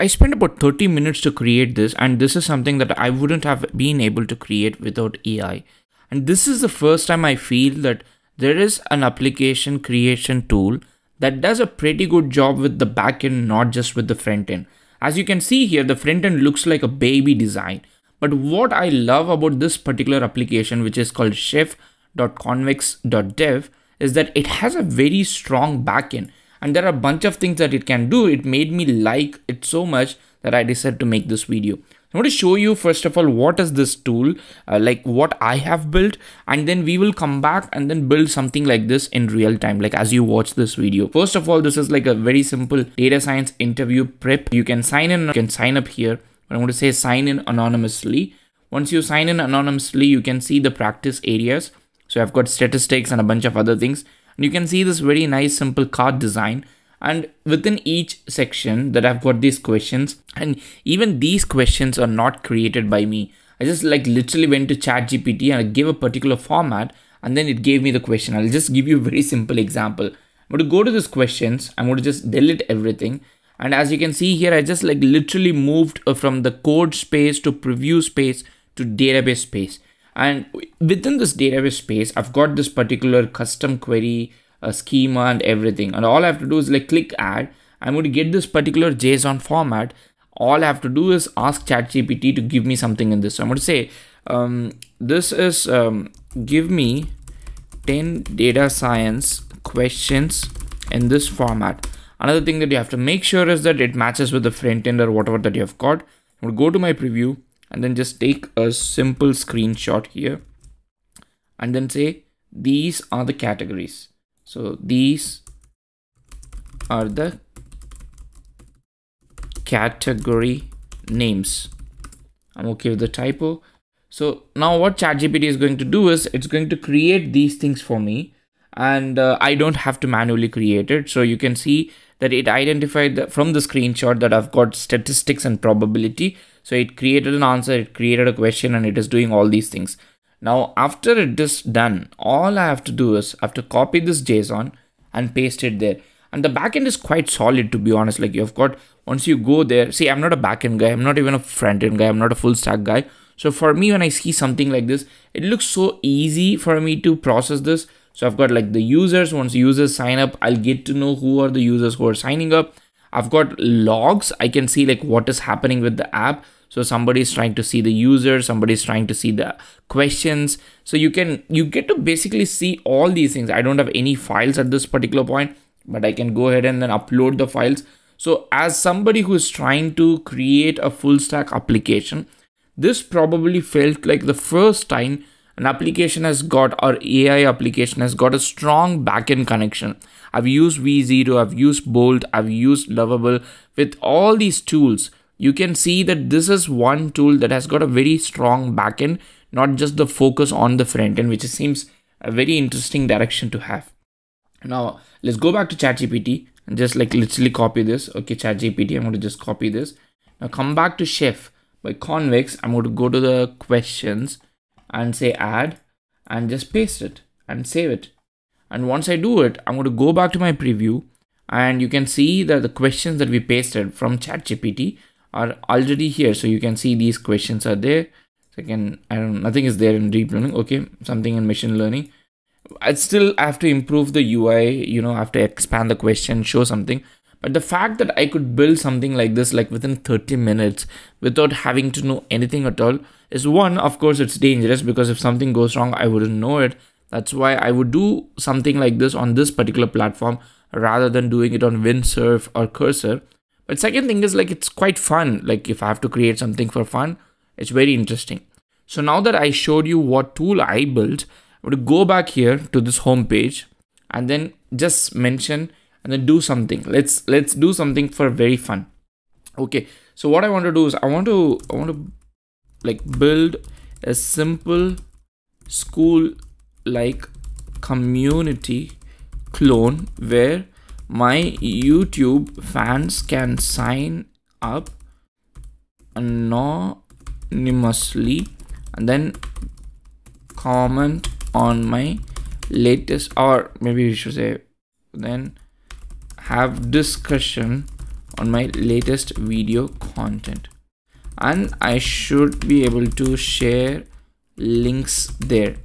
I spent about 30 minutes to create this and this is something that I wouldn't have been able to create without AI. And this is the first time I feel that there is an application creation tool that does a pretty good job with the backend, not just with the front end. As you can see here, the front end looks like a baby design. But what I love about this particular application, which is called chef.convex.dev, is that it has a very strong backend and there are a bunch of things that it can do. It made me like it so much that I decided to make this video. I want to show you first of all what is this tool uh, like what I have built and then we will come back and then build something like this in real time like as you watch this video. First of all this is like a very simple data science interview prep. You can sign in you can sign up here. I want to say sign in anonymously. Once you sign in anonymously you can see the practice areas. So I've got statistics and a bunch of other things. And you can see this very nice simple card design and within each section that I've got these questions and even these questions are not created by me. I just like literally went to ChatGPT and I gave a particular format and then it gave me the question. I'll just give you a very simple example. I'm going to go to these questions. I'm going to just delete everything. And as you can see here, I just like literally moved from the code space to preview space to database space. And within this database space, I've got this particular custom query a schema and everything. And all I have to do is like click add. I'm going to get this particular JSON format. All I have to do is ask ChatGPT to give me something in this. So I'm going to say um, this is um, give me 10 data science questions in this format. Another thing that you have to make sure is that it matches with the front end or whatever that you have got. I'm going to go to my preview and then just take a simple screenshot here and then say these are the categories so these are the category names. I'm okay with the typo. So now what ChatGPT is going to do is it's going to create these things for me and uh, I don't have to manually create it. So you can see that it identified from the screenshot that I've got statistics and probability. So it created an answer, it created a question and it is doing all these things. Now, after it is done, all I have to do is I have to copy this JSON and paste it there. And the backend is quite solid, to be honest. Like you've got, once you go there, see, I'm not a backend guy. I'm not even a front end guy. I'm not a full stack guy. So for me, when I see something like this, it looks so easy for me to process this. So I've got like the users, once users sign up, I'll get to know who are the users who are signing up. I've got logs. I can see like what is happening with the app. So somebody is trying to see the user. Somebody is trying to see the questions. So you can you get to basically see all these things. I don't have any files at this particular point but i can go ahead and then upload the files. So as somebody who is trying to create a full stack application this probably felt like the first time an application has got or AI application has got a strong backend connection. I've used V0, I've used Bolt, I've used Lovable with all these tools you can see that this is one tool that has got a very strong backend, not just the focus on the front end, which seems a very interesting direction to have. Now, let's go back to ChatGPT and just like literally copy this. Okay, ChatGPT, I'm going to just copy this. Now come back to Chef by Convex. I'm going to go to the questions and say add and just paste it and save it. And once I do it, I'm going to go back to my preview and you can see that the questions that we pasted from ChatGPT are already here. So you can see these questions are there. So again i don't nothing is there in deep learning. Okay something in machine learning. I still have to improve the ui you know i have to expand the question show something but the fact that i could build something like this like within 30 minutes without having to know anything at all is one of course it's dangerous because if something goes wrong i wouldn't know it that's why i would do something like this on this particular platform rather than doing it on windsurf or cursor but second thing is like it's quite fun. Like if I have to create something for fun, it's very interesting. So now that I showed you what tool I built, I'm going to go back here to this home page and then just mention and then do something. Let's let's do something for very fun. Okay. So what I want to do is I want to I want to like build a simple Skool like community clone where my YouTube fans can sign up anonymously and then comment on my latest or maybe we should say then have discussion on my latest video content and I should be able to share links there.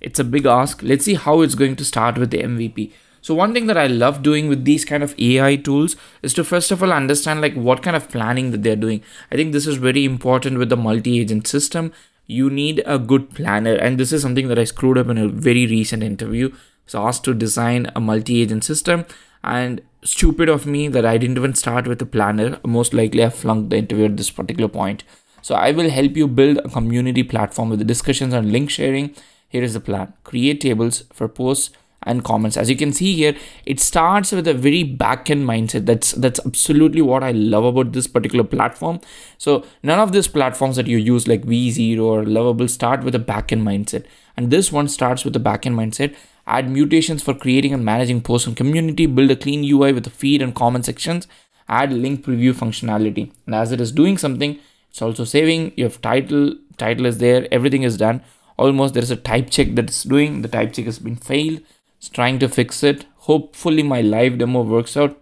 It's a big ask. Let's see how it's going to start with the MVP. So one thing that I love doing with these kind of AI tools is to first of all understand like what kind of planning that they're doing. I think this is very important with the multi-agent system. You need a good planner and this is something that I screwed up in a very recent interview. So asked to design a multi-agent system and stupid of me that I didn't even start with a planner. Most likely I flunked the interview at this particular point. So I will help you build a community platform with the discussions and link sharing. Here is the plan. Create tables for posts and comments. As you can see here, it starts with a very back-end mindset. That's that's absolutely what I love about this particular platform. So none of these platforms that you use like V0 or Lovable start with a back-end mindset. And this one starts with a back-end mindset add mutations for creating and managing posts and community, build a clean UI with a feed and comment sections, add link preview functionality. And as it is doing something, it's also saving. You have title, title is there, everything is done. Almost there is a type check that's doing. The type check has been failed. It's trying to fix it. Hopefully my live demo works out.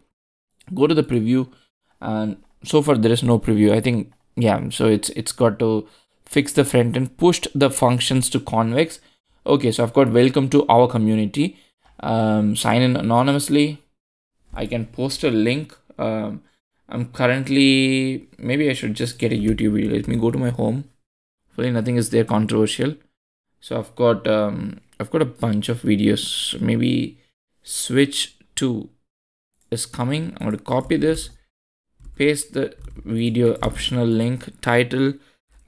Go to the preview and so far there is no preview. I think yeah, so it's it's got to fix the front end, pushed the functions to convex okay so i've got welcome to our community. Um, sign in anonymously. I can post a link. Um, i'm currently maybe i should just get a youtube video. Let me go to my home. Hopefully nothing is there controversial. So i've got um, i've got a bunch of videos. Maybe switch to is coming. I'm going to copy this paste the video optional link title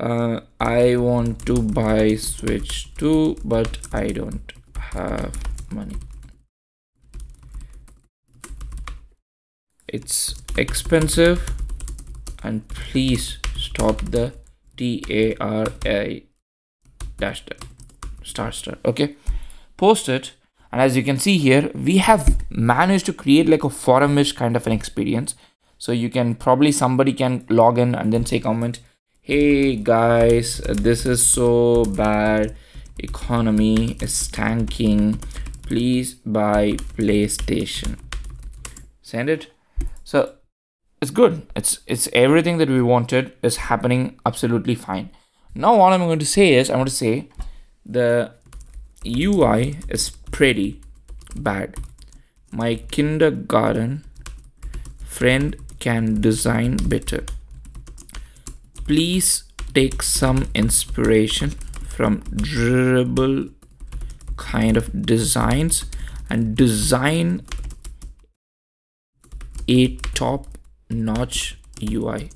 uh, I want to buy switch 2 but I don't have money. It's expensive and please stop the T-A-R-A dash star star okay? Post it and as you can see here we have managed to create like a forumish kind of an experience. So you can probably somebody can log in and then say comment hey guys this is so bad. Economy is tanking. Please buy playstation. Send it. So it's good. It's it's everything that we wanted is happening absolutely fine. Now what i'm going to say is i'm going to say the ui is pretty bad. My kindergarten friend can design better please take some inspiration from Dribbble kind of designs and design a top notch UI.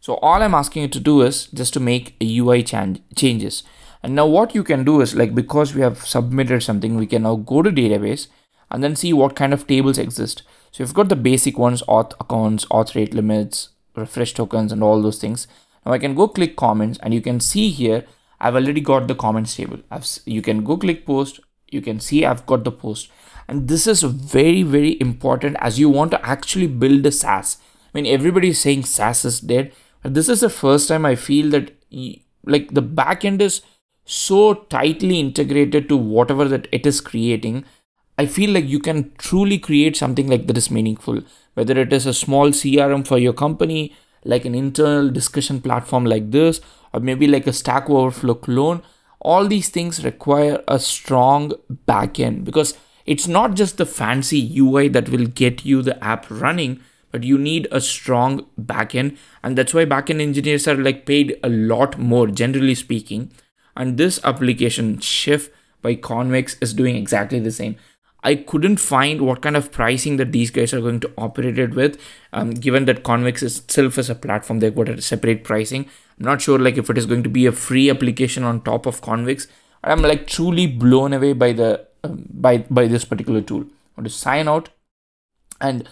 So all I'm asking you to do is just to make UI changes. And now what you can do is like, because we have submitted something, we can now go to database and then see what kind of tables exist. So you've got the basic ones, auth accounts, auth rate limits, refresh tokens and all those things. Now I can go click comments and you can see here, I've already got the comments table. I've, you can go click post. You can see I've got the post. And this is very, very important as you want to actually build a SaaS. I mean, everybody is saying SaaS is dead. But this is the first time I feel that like the backend is so tightly integrated to whatever that it is creating. I feel like you can truly create something like that is meaningful, whether it is a small CRM for your company, like an internal discussion platform like this, or maybe like a Stack Overflow clone. All these things require a strong backend because it's not just the fancy UI that will get you the app running, but you need a strong backend. And that's why backend engineers are like paid a lot more, generally speaking. And this application, Chef by Convex, is doing exactly the same. I couldn't find what kind of pricing that these guys are going to operate it with, um, given that Convex itself is a platform, they've got a separate pricing. I'm not sure like if it is going to be a free application on top of Convex. I'm like truly blown away by the um, by by this particular tool. I want to sign out, and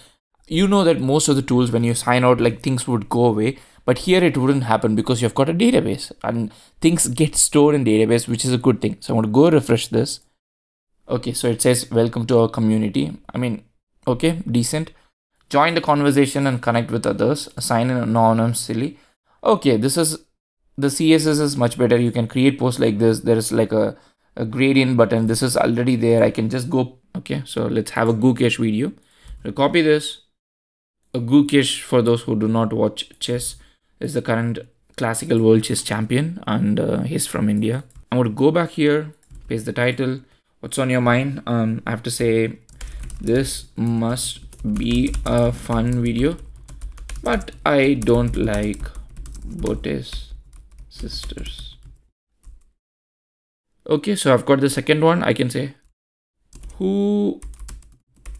you know that most of the tools when you sign out, like things would go away. But here it wouldn't happen because you've got a database and things get stored in database, which is a good thing. So I'm going to go refresh this okay so it says welcome to our community. I mean okay decent. Join the conversation and connect with others. Sign in anonymously okay this is the css is much better. You can create posts like this. There is like a, a gradient button. This is already there. I can just go okay so let's have a Gukesh video. So copy this. Gukesh, for those who do not watch chess, is the current classical world chess champion and uh, he's from India. I'm going to go back here, paste the title. What's on your mind? Um, I have to say this must be a fun video, but I don't like Botez sisters. Okay, so I've got the second one. I can say who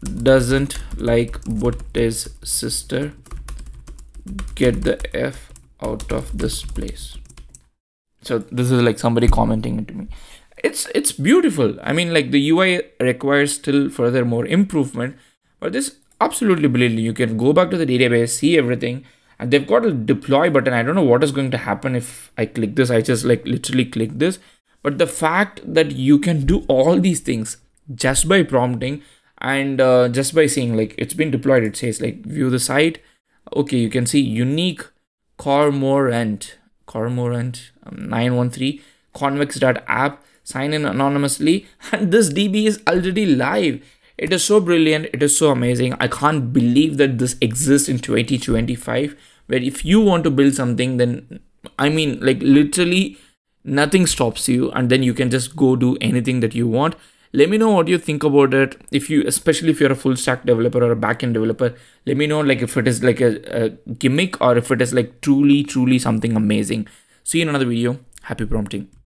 doesn't like Botez sister get the F out of this place. So this is like somebody commenting it to me. It's it's beautiful. I mean like the UI requires still further more improvement, but this absolutely brilliant. You can go back to the database, see everything, and they've got a deploy button. I don't know what is going to happen if I click this. I just like literally click this. But the fact that you can do all these things just by prompting and uh, just by saying like it's been deployed, it says like view the site. Okay, you can see unique cormorant cormorant um, 913 convex.app sign in anonymously. And this db is already live. It is so brilliant. It is so amazing. I can't believe that this exists in 2025 where if you want to build something then i mean like literally nothing stops you and then you can just go do anything that you want. Let me know what you think about it. If you especially if you're a full stack developer or a backend developer let me know like if it is like a, a gimmick or if it is like truly truly something amazing. See you in another video. Happy prompting